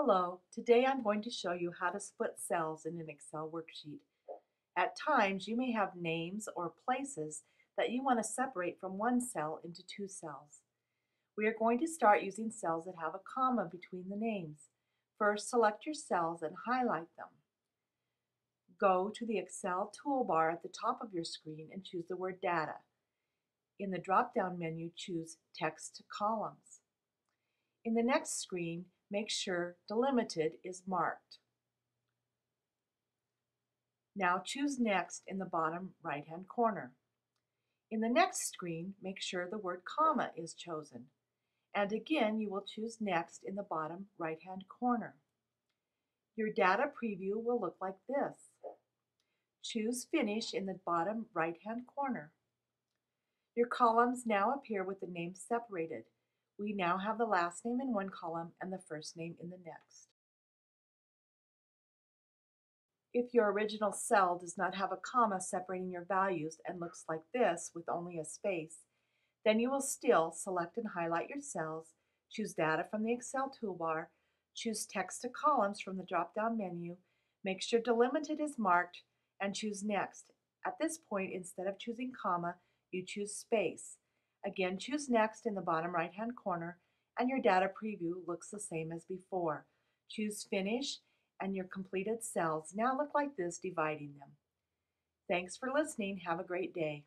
Hello, today I'm going to show you how to split cells in an Excel worksheet. At times, you may have names or places that you want to separate from one cell into two cells. We are going to start using cells that have a comma between the names. First, select your cells and highlight them. Go to the Excel toolbar at the top of your screen and choose the word Data. In the drop-down menu, choose Text to Columns. In the next screen, make sure Delimited is marked. Now choose Next in the bottom right-hand corner. In the next screen, make sure the word comma is chosen. And again, you will choose Next in the bottom right-hand corner. Your data preview will look like this. Choose Finish in the bottom right-hand corner. Your columns now appear with the names separated. We now have the last name in one column and the first name in the next. If your original cell does not have a comma separating your values and looks like this with only a space, then you will still select and highlight your cells, choose Data from the Excel toolbar, choose Text to Columns from the drop-down menu, make sure Delimited is marked, and choose Next. At this point, instead of choosing comma, you choose space. Again, choose Next in the bottom right-hand corner, and your data preview looks the same as before. Choose Finish, and your completed cells now look like this, dividing them. Thanks for listening. Have a great day.